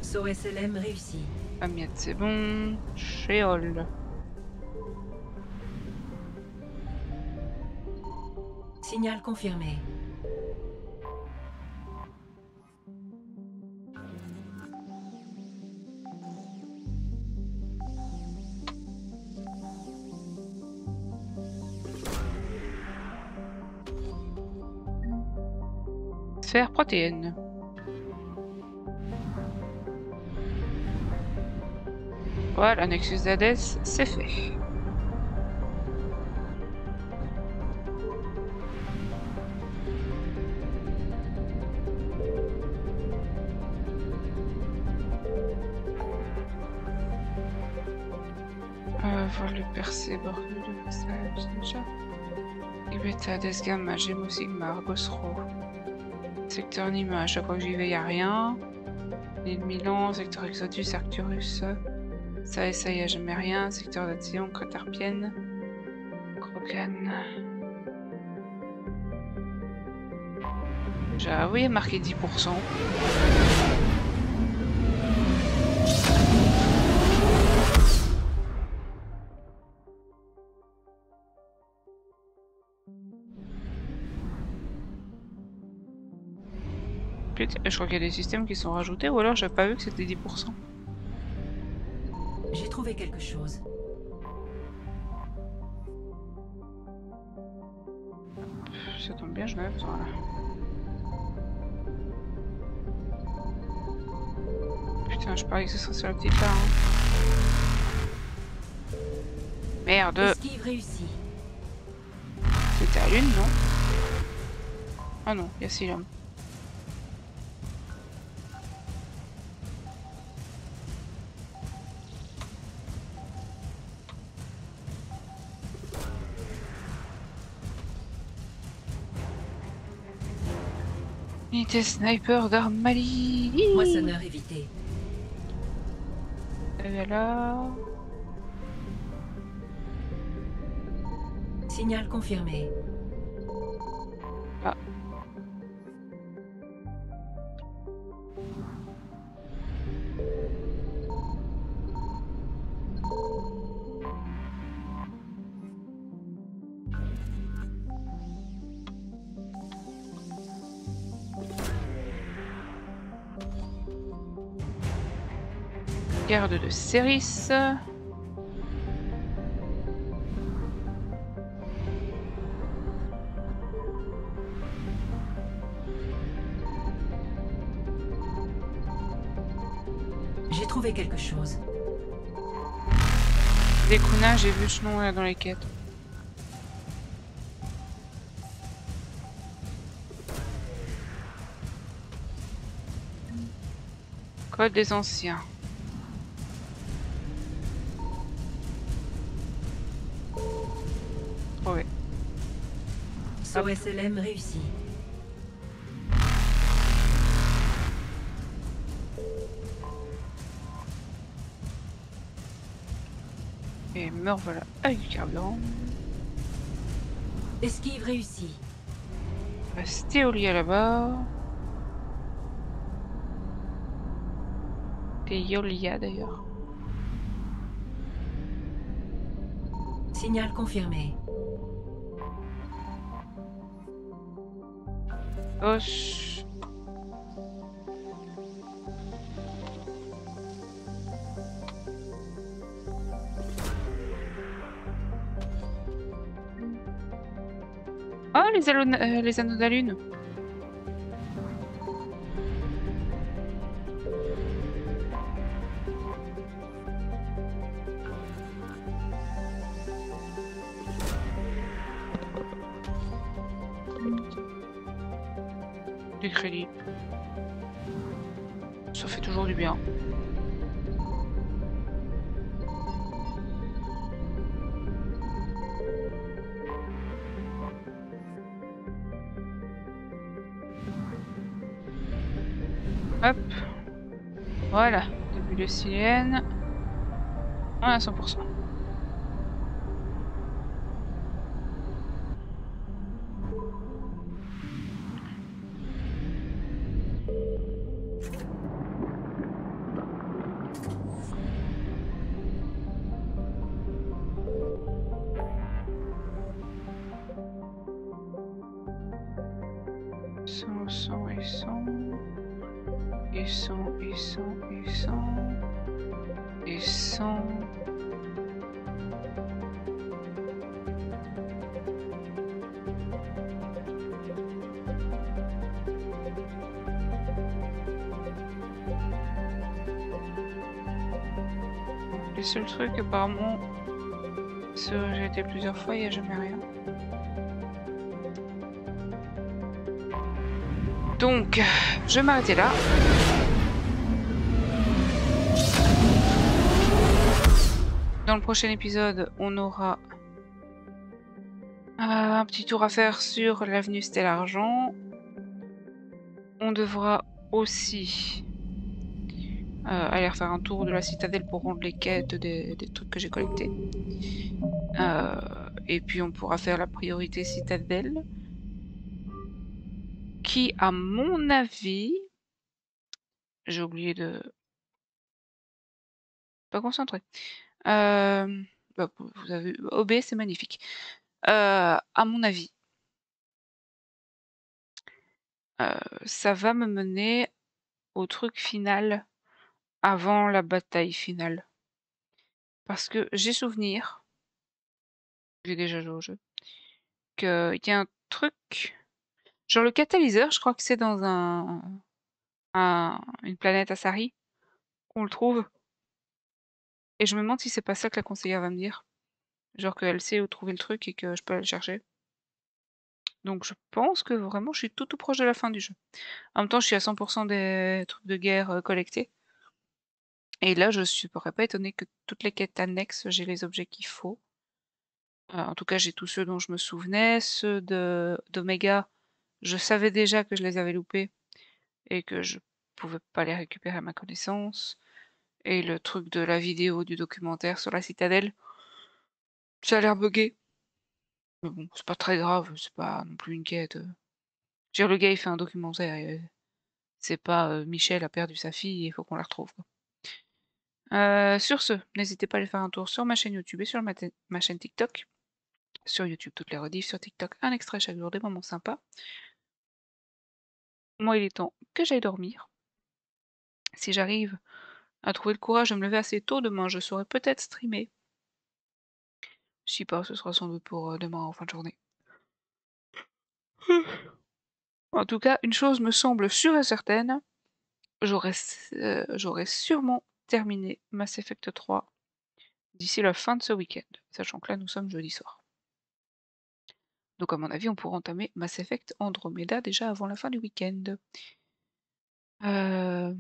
Saut SLM réussi. Amiette, c'est bon. Chéol. Signal confirmé. Sphère protéine. Voilà, Nexus Hades, c'est fait. Le percé, bordel de passage déjà. Ibeta, Hades, Gamma, Gémeaux, Sigma, Argos, Ro. Secteur Nima, chaque fois que j'y vais, y a rien. L'île Milan, secteur Exodus, Arcturus. Ça et ça, y a jamais rien. Secteur d'Atzion, Côte Arpienne. Krogan. Déjà, oui, marqué 10%. Je crois qu'il y a des systèmes qui sont rajoutés ou alors j'avais pas vu que c'était 10%. J'ai trouvé quelque chose. Ça tombe bien, je l'avais besoin là. Putain, je parie que ce serait sur la petite là. hein. Merde. Esquive réussie. C'était à l'une, non? Ah non, il y a Silum. Unité sniper d'Armali. Moissonneur évité. Et alors Signal confirmé. Garde de Céris. J'ai trouvé quelque chose. Des Kuna, j'ai vu ce nom là dans les quêtes. Code des anciens. SLM. Et me voilà avec du carburant. Esquive réussie. Restez au lit là-bas. Et Yolia d'ailleurs. Signal confirmé. Hoche. Oh, les, euh, les anneaux de la lune. Sirène. On à 100%. Apparemment, j'ai été plusieurs fois, il n'y a jamais rien. Donc, je vais m'arrêter là. Dans le prochain épisode, on aura euh, un petit tour à faire sur l'avenue Stella Argent. On devra aussi aller refaire un tour de la citadelle pour rendre les quêtes des, trucs que j'ai collectés. Euh, et puis on pourra faire la priorité citadelle qui, à mon avis, j'ai oublié de pas concentré. Euh, bah, vous avez OB, c'est magnifique. Euh, à mon avis, euh, ça va me mener au truc final avant la bataille finale. Parce que j'ai souvenir, j'ai déjà joué au jeu, qu'il y a un truc Genre le catalyseur, je crois que c'est dans un, un- une planète Asari qu'on le trouve. Et je me demande si c'est pas ça que la conseillère va me dire. Genre qu'elle sait où trouver le truc et que je peux aller le chercher. Donc je pense que vraiment je suis tout tout proche de la fin du jeu. En même temps, je suis à 100% des trucs de guerre euh, collectés. Et là, je ne serais pas étonnée que toutes les quêtes annexes, j'ai les objets qu'il faut. Euh, en tout cas, j'ai tous ceux dont je me souvenais. Ceux d'Omega, je savais déjà que je les avais loupés et que je pouvais pas les récupérer à ma connaissance. Et le truc de la vidéo du documentaire sur la citadelle, ça a l'air bugué. Mais bon, c'est pas très grave, c'est pas non plus une quête. euh. Dire, le gars il fait un documentaire et c'est pas euh, Michel a perdu sa fille, il faut qu'on la retrouve. Euh, sur ce, n'hésitez pas à aller faire un tour sur ma chaîne YouTube et sur ma, chaîne TikTok. Sur YouTube, toutes les rediffs, sur TikTok, un extrait chaque jour, des moments sympas. Moi, il est temps que j'aille dormir. Si j'arrive à trouver le courage de me lever assez tôt demain, je saurai peut-être streamer. Si pas, ce sera sans doute pour euh, demain en fin de journée. [laughs] En tout cas, une chose me semble sûre et certaine, j'aurai euh, sûrement terminé Mass Effect 3 d'ici la fin de ce week-end, sachant que là nous sommes jeudi soir. Donc à mon avis, on pourra entamer Mass Effect Andromeda déjà avant la fin du week-end. Euh,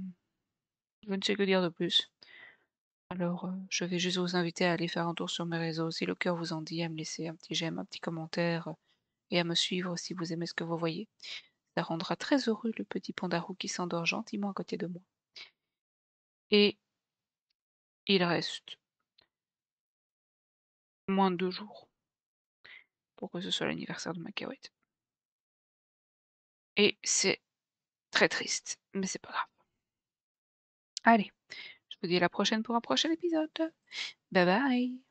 Je ne sais que dire de plus. Alors, euh, je vais juste vous inviter à aller faire un tour sur mes réseaux si le cœur vous en dit, à me laisser un petit j'aime, un petit commentaire et à me suivre si vous aimez ce que vous voyez. Ça rendra très heureux le petit pandarou qui s'endort gentiment à côté de moi. Et il reste moins de deux jours pour que ce soit l'anniversaire de ma. Et c'est très triste, mais c'est pas grave. Allez, je vous dis à la prochaine pour un prochain épisode. Bye bye